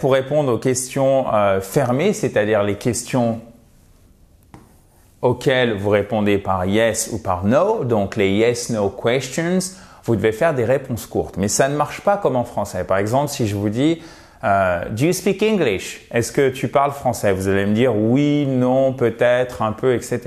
pour répondre aux questions euh, fermées, c'est-à-dire les questions auxquelles vous répondez par yes ou par no, donc les yes-no questions, vous devez faire des réponses courtes. Mais ça ne marche pas comme en français. Par exemple, si je vous dis euh, Do you speak English? Est-ce que tu parles français? Vous allez me dire oui, non, peut-être, un peu, etc.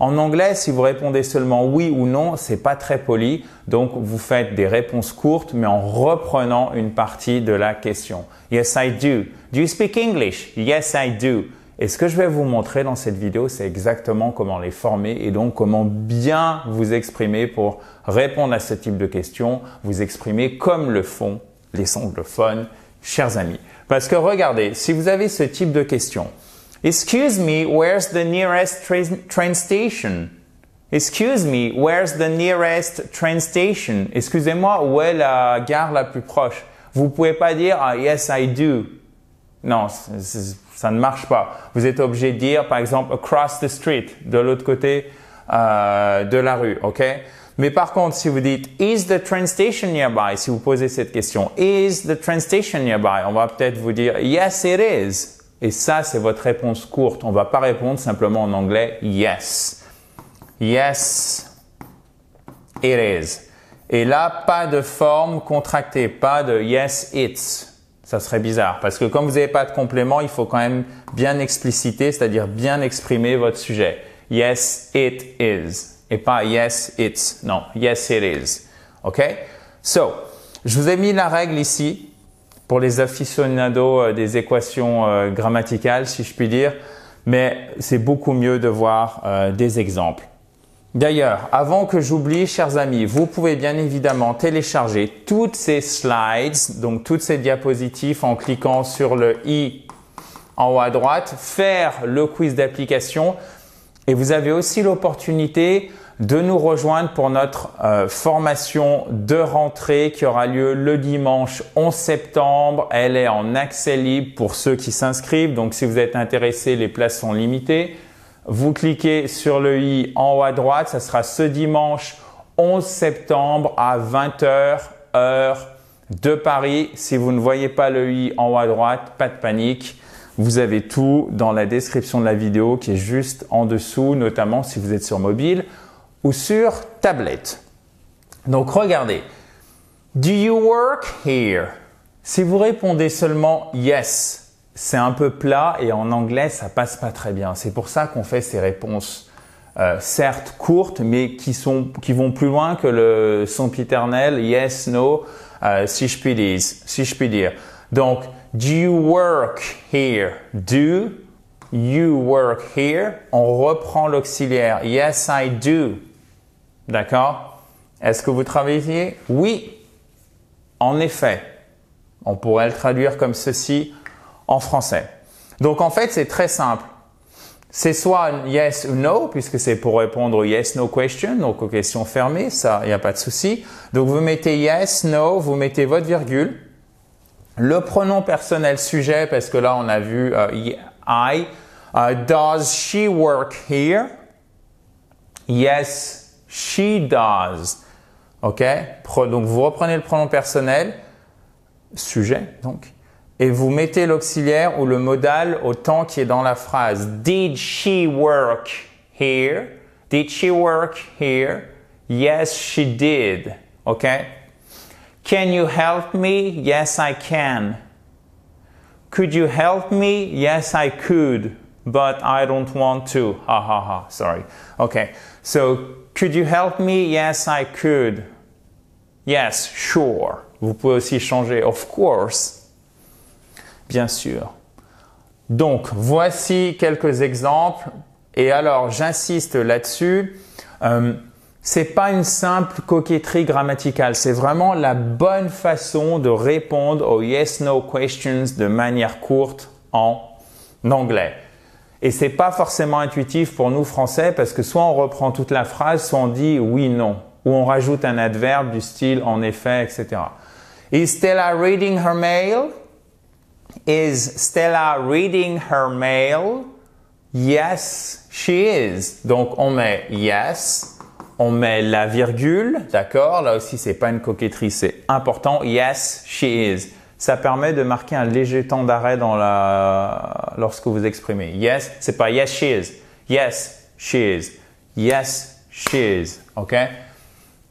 En anglais, si vous répondez seulement oui ou non, c'est pas très poli. Donc, vous faites des réponses courtes, mais en reprenant une partie de la question. Yes, I do. Do you speak English? Yes, I do. Et ce que je vais vous montrer dans cette vidéo, c'est exactement comment les former et donc comment bien vous exprimer pour répondre à ce type de questions, vous exprimer comme le font les anglophones, chers amis. Parce que regardez, si vous avez ce type de questions, Excuse me, where's the nearest train station? Excuse me, where's the nearest train station? Excusez-moi, où est la gare la plus proche? Vous pouvez pas dire ah, yes I do. Non, ça ne marche pas. Vous êtes obligé de dire par exemple across the street, de l'autre côté euh, de la rue, ok? Mais par contre, si vous dites is the train station nearby, si vous posez cette question, is the train station nearby, on va peut-être vous dire yes it is. Et ça, c'est votre réponse courte. On ne va pas répondre simplement en anglais yes. Yes, it is. Et là, pas de forme contractée, pas de yes, it's. Ça serait bizarre parce que comme vous n'avez pas de complément, il faut quand même bien expliciter, c'est-à-dire bien exprimer votre sujet. Yes, it is. Et pas yes, it's. Non, yes, it is. OK? So, je vous ai mis la règle ici pour les aficionados euh, des équations euh, grammaticales, si je puis dire, mais c'est beaucoup mieux de voir euh, des exemples. D'ailleurs, avant que j'oublie, chers amis, vous pouvez bien évidemment télécharger toutes ces slides, donc toutes ces diapositives en cliquant sur le i en haut à droite, faire le quiz d'application et vous avez aussi l'opportunité de nous rejoindre pour notre euh, formation de rentrée qui aura lieu le dimanche 11 septembre. Elle est en accès libre pour ceux qui s'inscrivent. Donc si vous êtes intéressé, les places sont limitées. Vous cliquez sur le i en haut à droite. Ça sera ce dimanche 11 septembre à 20h heure de Paris. Si vous ne voyez pas le i en haut à droite, pas de panique. Vous avez tout dans la description de la vidéo qui est juste en dessous, notamment si vous êtes sur mobile ou sur tablette. Donc regardez. Do you work here? Si vous répondez seulement yes, c'est un peu plat et en anglais ça passe pas très bien. C'est pour ça qu'on fait ces réponses euh, certes courtes mais qui sont qui vont plus loin que le sempiternel yes no euh, si je puis dire si je puis dire. Donc do you work here? Do you work here? On reprend l'auxiliaire yes I do. D'accord? Est-ce que vous travaillez? Oui. En effet. On pourrait le traduire comme ceci en français. Donc en fait, c'est très simple. C'est soit yes ou no, puisque c'est pour répondre yes, no question, donc aux questions fermées, ça, il n'y a pas de souci. Donc vous mettez yes, no, vous mettez votre virgule. Le pronom personnel sujet, parce que là on a vu euh, I. Uh, does she work here? Yes, She does. OK? Donc, vous reprenez le pronom personnel, sujet, donc, et vous mettez l'auxiliaire ou le modal au temps qui est dans la phrase. Did she work here? Did she work here? Yes, she did. OK? Can you help me? Yes, I can. Could you help me? Yes, I could, but I don't want to. Ha ha ha. Sorry. Okay. So Could you help me? Yes, I could. Yes, sure. Vous pouvez aussi changer of course. Bien sûr. Donc, voici quelques exemples. Et alors, j'insiste là-dessus. Euh, c'est pas une simple coquetterie grammaticale, c'est vraiment la bonne façon de répondre aux yes/no questions de manière courte en anglais. Et c'est pas forcément intuitif pour nous français parce que soit on reprend toute la phrase, soit on dit oui, non, ou on rajoute un adverbe du style en effet, etc. Is Stella reading her mail? Is Stella reading her mail? Yes, she is. Donc on met yes, on met la virgule, d'accord? Là aussi c'est pas une coquetterie, c'est important. Yes, she is. Ça permet de marquer un léger temps d'arrêt dans la, lorsque vous exprimez. Yes, c'est pas yes she is. Yes, she is. Yes, she is. OK?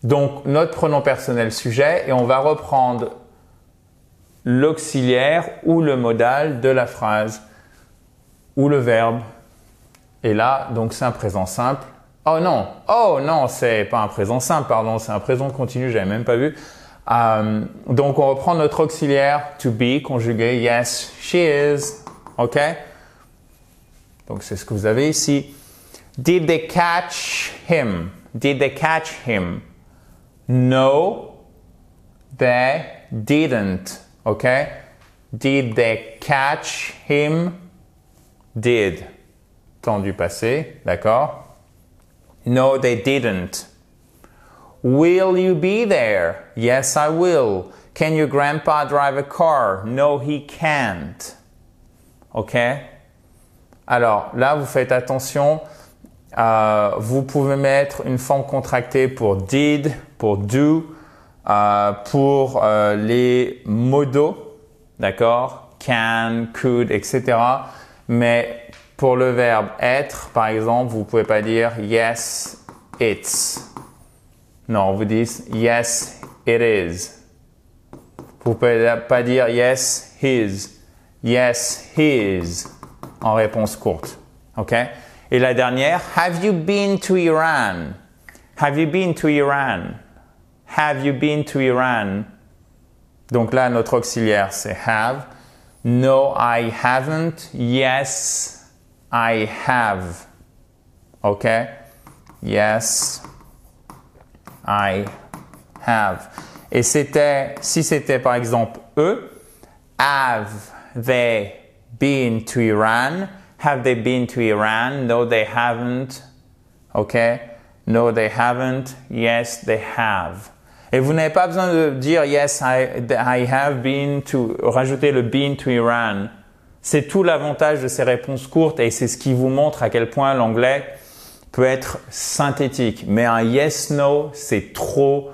Donc, notre pronom personnel sujet et on va reprendre l'auxiliaire ou le modal de la phrase ou le verbe. Et là, donc c'est un présent simple. Oh non, oh non, c'est pas un présent simple, pardon, c'est un présent continu, j'avais même pas vu. Euh, donc on reprend notre auxiliaire to be conjugué yes, she is. OK? Donc c'est ce que vous avez ici. Did they catch him? Did they catch him? No, they didn't. OK? Did they catch him? Did. Temps du passé, d'accord? No, they didn't. Will you be there? Yes, I will. Can your grandpa drive a car? No, he can't. OK? Alors là, vous faites attention. Euh, vous pouvez mettre une forme contractée pour did, pour do, euh, pour euh, les modaux, d'accord? Can, could, etc. Mais pour le verbe être, par exemple, vous pouvez pas dire yes, it's. Non, vous dites yes, it is. Vous pouvez pas dire yes, his. Yes, his. En réponse courte. OK? Et la dernière, have you been to Iran? Have you been to Iran? Have you been to Iran? Donc là, notre auxiliaire, c'est have. No, I haven't. Yes, I have. Okay? Yes, I have. Et c'était, si c'était par exemple eux, have they been to Iran? Have they been to Iran? No, they haven't. Okay? No, they haven't. Yes, they have. Et vous n'avez pas besoin de dire yes, I, I have been to, rajouter le been to Iran. C'est tout l'avantage de ces réponses courtes et c'est ce qui vous montre à quel point l'anglais peut être synthétique. Mais un yes-no, c'est trop,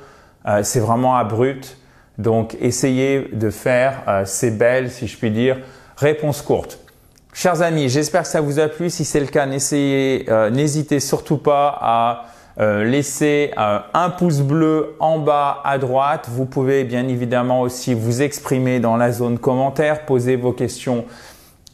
euh, c'est vraiment abrupt. Donc essayez de faire euh, ces belles, si je puis dire, réponses courtes. Chers amis, j'espère que ça vous a plu. Si c'est le cas, euh, n'hésitez surtout pas à euh, laissez euh, un pouce bleu en bas à droite. Vous pouvez bien évidemment aussi vous exprimer dans la zone commentaire, poser vos questions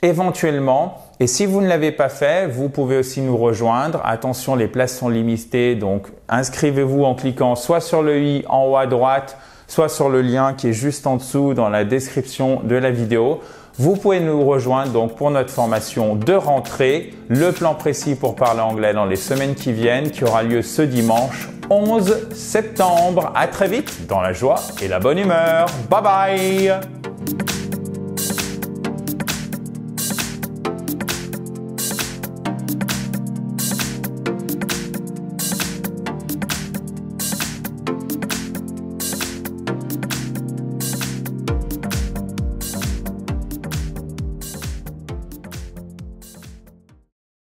éventuellement. Et si vous ne l'avez pas fait, vous pouvez aussi nous rejoindre. Attention, les places sont limitées, donc inscrivez-vous en cliquant soit sur le i en haut à droite, soit sur le lien qui est juste en dessous dans la description de la vidéo. Vous pouvez nous rejoindre donc pour notre formation de rentrée, le plan précis pour parler anglais dans les semaines qui viennent, qui aura lieu ce dimanche 11 septembre. À très vite dans la joie et la bonne humeur. Bye bye